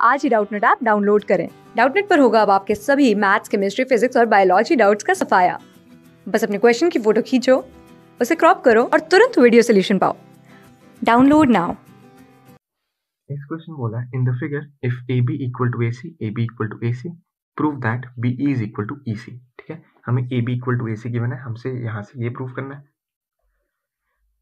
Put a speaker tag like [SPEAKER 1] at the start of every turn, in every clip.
[SPEAKER 1] आज ही Doubtnut app download करें। डाउटनेट पर होगा अब आपके सभी मैथ्स केमिस्ट्री फिजिक्स और बायोलॉजी डाउट्स का सफाया। बस अपने क्वेश्चन की फ़ोटो खींचो, उसे क्रॉप करो और तुरंत वीडियो सोल्यूशन पाओ। डाउनलोड नाउ
[SPEAKER 2] नेक्स्ट क्वेश्चन बोला in the figure if A B equal to A C A B equal to A C prove that B is equal to E C ठीक है? हमें A B equal to A C given है, हमसे यहाँ से ये prove करना है।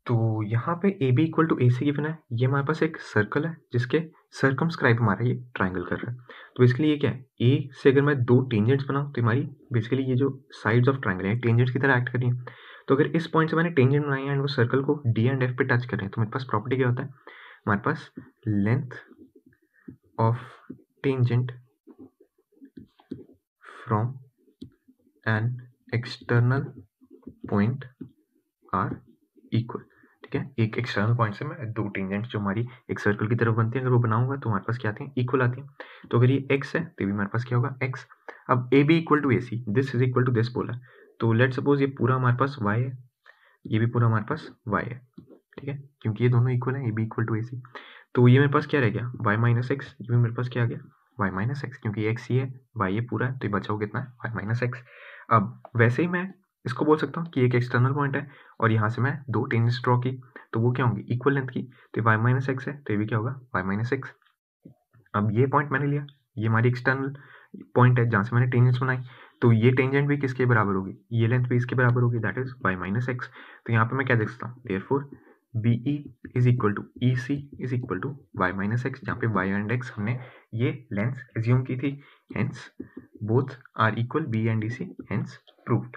[SPEAKER 2] तो यहाँ पे A B equal to A C given है। ये हमारे पास एक सर्कल है, जिसके सर्कमस्क्राइब हमारा ये ट्राइंगल कर रहा है। तो इसके लिए क्या है? ए से अगर मैं दो टेंजेंट्स बनाऊँ तो हमारी बेसिकली ये जो साइड्स ऑफ़ ट्राइंगल है टेंजेंट्स की तरह एक्ट करी है। तो अगर इस पॉइंट से मैंने टेंजेंट बनाई है एंड वो सर्कल को डी एंड एफ़ पे टच कर रहे हैं तो मेरे पास प्रॉपर्टी क्या होता है? हमारे पास length of tangent from an external point are equal ठीक है? एक एक्सटर्नल पॉइंट से मैं दो टेंजेंट जो हमारी एक सर्कल की तरफ़ बनती है, अगर वो बनाऊँगा तो हमारे पास क्या आती है? इक्वल आती है। तो अगर ये एक्स है तो भी हमारे पास क्या होगा? एक्स अब A B equal to A C this is equal to this बोला। तो लेट सपोज़ ये पूरा हमारे पास वाई है। ये भी पूरा हमारे पास वाई है। ठीक है? क्योंकि ये दोनों इक्वल है A B equal to A C तो ये मेरे पास क्या रह गया? वाई माइनस एक्स ये भी मेरे पास क्या आ गया? वाई माइनस एक्स क्योंकि एक्स ये है वाई ये पूरा है तो ये बचा हो कितना है? वाई माइनस एक्स अब वैसे ही मैं इसको बोल सकता हूँ कि एक एक्सटर्नल पॉइंट है और यहाँ से मैं दो टेंजेंट्स ड्रॉ की तो वो क्या होंगी? इक्वल लेंथ की तो वाई माइनस एक्स है तो ये भी क्या होगा? वाई माइनस एक्स अब ये पॉइंट मैंने लिया, ये हमारी एक्सटर्नल पॉइंट है जहाँ से मैंने टेंजेंट्स बनाई तो ये टेंजेंट भी किसके बराबर होगी? ये लेंथ भी इसके बराबर होगी that is Y minus X तो यहाँ पे मैं क्या देख सकता हूँ? Therefore B E is equal to E C is equal to Y minus X जहाँ पे वाई एंड एक्स हमने ये लेंथ एज्यूम की थी hence both are equal B and E C hence proved